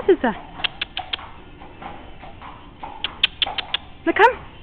Was ist er? Na komm.